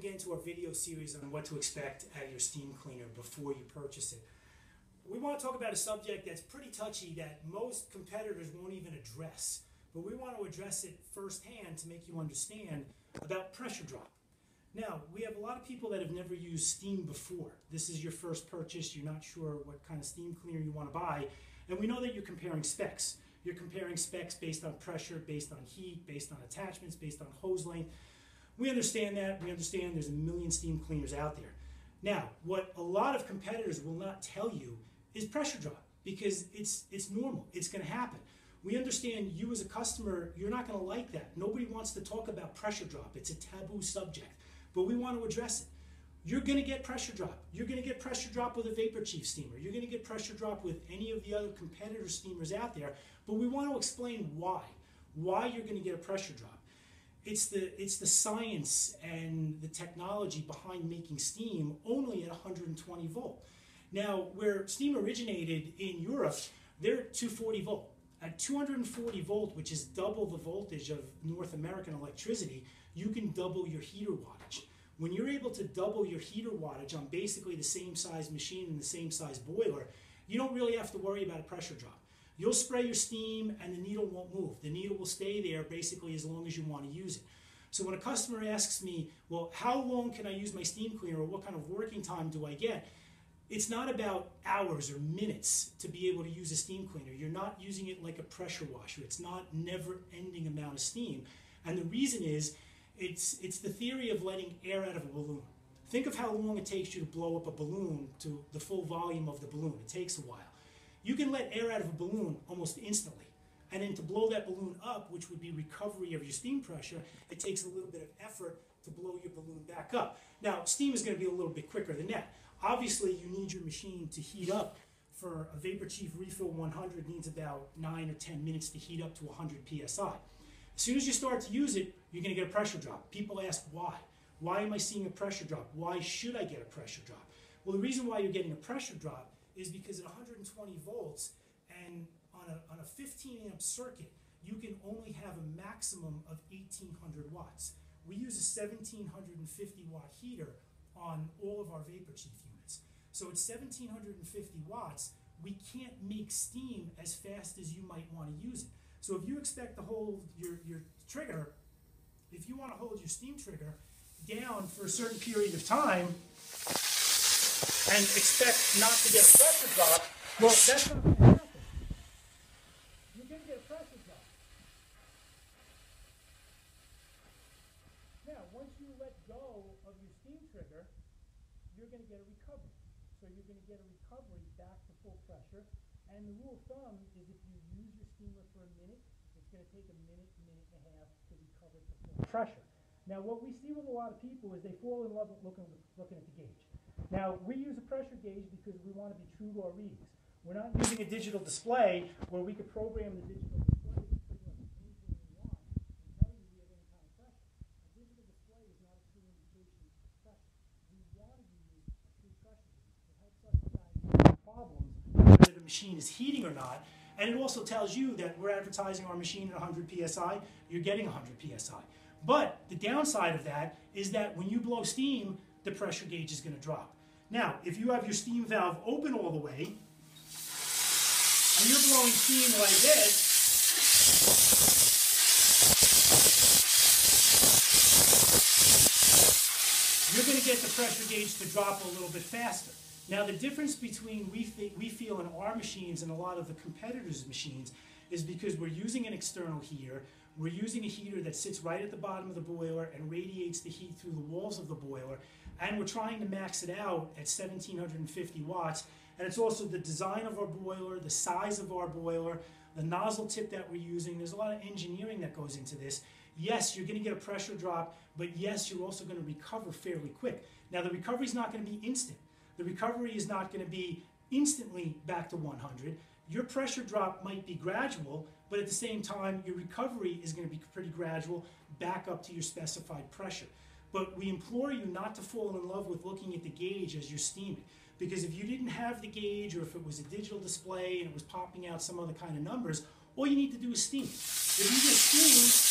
again to our video series on what to expect of your steam cleaner before you purchase it. We want to talk about a subject that's pretty touchy that most competitors won't even address, but we want to address it firsthand to make you understand about pressure drop. Now, we have a lot of people that have never used steam before. This is your first purchase, you're not sure what kind of steam cleaner you want to buy, and we know that you're comparing specs. You're comparing specs based on pressure, based on heat, based on attachments, based on hose length. We understand that. We understand there's a million steam cleaners out there. Now, what a lot of competitors will not tell you is pressure drop because it's it's normal. It's going to happen. We understand you as a customer, you're not going to like that. Nobody wants to talk about pressure drop. It's a taboo subject, but we want to address it. You're going to get pressure drop. You're going to get pressure drop with a Vapor Chief steamer. You're going to get pressure drop with any of the other competitor steamers out there, but we want to explain why. Why you're going to get a pressure drop it's the it's the science and the technology behind making steam only at 120 volt. Now, where steam originated in Europe, they're 240 volt. At 240 volt, which is double the voltage of North American electricity, you can double your heater wattage. When you're able to double your heater wattage on basically the same size machine and the same size boiler, you don't really have to worry about a pressure drop. You'll spray your steam and the needle won't move. The needle will stay there basically as long as you want to use it. So when a customer asks me, well, how long can I use my steam cleaner or what kind of working time do I get? It's not about hours or minutes to be able to use a steam cleaner. You're not using it like a pressure washer. It's not never ending amount of steam. And the reason is it's, it's the theory of letting air out of a balloon. Think of how long it takes you to blow up a balloon to the full volume of the balloon. It takes a while. You can let air out of a balloon almost instantly. And then to blow that balloon up, which would be recovery of your steam pressure, it takes a little bit of effort to blow your balloon back up. Now, steam is going to be a little bit quicker than that. Obviously, you need your machine to heat up. For a Vapor Chief Refill 100 needs about 9 or 10 minutes to heat up to 100 psi. As soon as you start to use it, you're going to get a pressure drop. People ask why. Why am I seeing a pressure drop? Why should I get a pressure drop? Well, the reason why you're getting a pressure drop is because at 120 volts and on a, on a 15 amp circuit, you can only have a maximum of 1800 watts. We use a 1750 watt heater on all of our Vapor Chief units. So at 1750 watts, we can't make steam as fast as you might want to use it. So if you expect to hold your, your trigger, if you want to hold your steam trigger down for a certain period of time, and expect not to get a pressure drop, well, that's not going to happen. You're going to get a pressure drop. Now, once you let go of your steam trigger, you're going to get a recovery. So you're going to get a recovery back to full pressure. And the rule of thumb is if you use your steamer for a minute, it's going to take a minute, minute and a half to recover to full pressure. Now, what we see with a lot of people is they fall in love with looking, looking at the gauge. Now, we use a pressure gauge because we want to be true to our readings. We're not using a digital display where we could program the digital display to we want and tell you any. A digital display is not a true indication of pressure. We want to use a pressure gauge. Helps us diagnose whether the machine is heating or not. And it also tells you that we're advertising our machine at 100 psi, you're getting 100 psi. But the downside of that is that when you blow steam, the pressure gauge is going to drop. Now, if you have your steam valve open all the way, and you're blowing steam like this, you're going to get the pressure gauge to drop a little bit faster. Now, the difference between we, we feel in our machines and a lot of the competitors' machines is because we're using an external heater, we're using a heater that sits right at the bottom of the boiler and radiates the heat through the walls of the boiler, and we're trying to max it out at 1750 watts. And it's also the design of our boiler, the size of our boiler, the nozzle tip that we're using. There's a lot of engineering that goes into this. Yes, you're going to get a pressure drop, but yes, you're also going to recover fairly quick. Now, the recovery is not going to be instant. The recovery is not going to be instantly back to 100. Your pressure drop might be gradual, but at the same time, your recovery is going to be pretty gradual back up to your specified pressure. But we implore you not to fall in love with looking at the gauge as you're steaming. Because if you didn't have the gauge or if it was a digital display and it was popping out some other kind of numbers, all you need to do is steam. If you just steam,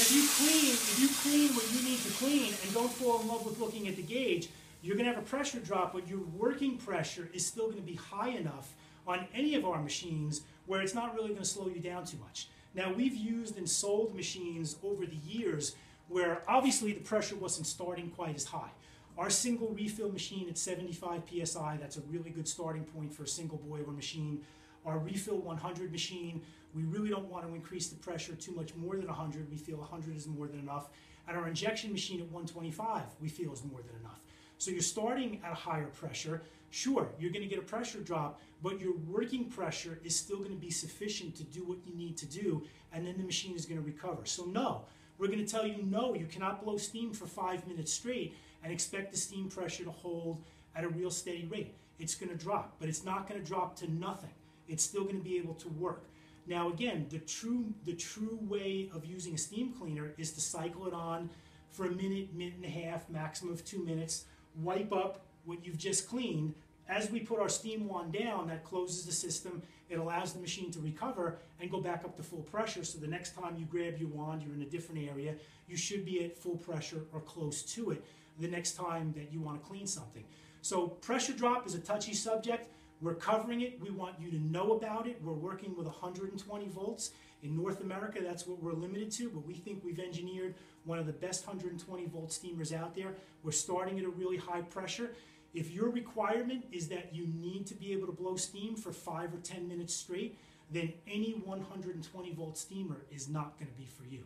if you clean, if you clean what you need to clean and don't fall in love with looking at the gauge, you're going to have a pressure drop, but your working pressure is still going to be high enough on any of our machines where it's not really going to slow you down too much. Now, we've used and sold machines over the years where obviously the pressure wasn't starting quite as high. Our single refill machine at 75 psi, that's a really good starting point for a single boiler machine. Our refill 100 machine, we really don't want to increase the pressure too much more than 100. We feel 100 is more than enough. And our injection machine at 125, we feel is more than enough. So you're starting at a higher pressure. Sure, you're going to get a pressure drop, but your working pressure is still going to be sufficient to do what you need to do, and then the machine is going to recover. So no, we're going to tell you no, you cannot blow steam for five minutes straight and expect the steam pressure to hold at a real steady rate. It's going to drop, but it's not going to drop to nothing. It's still going to be able to work. Now again, the true the true way of using a steam cleaner is to cycle it on for a minute, minute and a half, maximum of two minutes, wipe up what you've just cleaned. As we put our steam wand down, that closes the system. It allows the machine to recover and go back up to full pressure. So the next time you grab your wand, you're in a different area. You should be at full pressure or close to it the next time that you want to clean something. So pressure drop is a touchy subject. We're covering it. We want you to know about it. We're working with 120 volts. In North America, that's what we're limited to, but we think we've engineered one of the best 120 volt steamers out there. We're starting at a really high pressure. If your requirement is that you need to be able to blow steam for five or 10 minutes straight, then any 120 volt steamer is not going to be for you.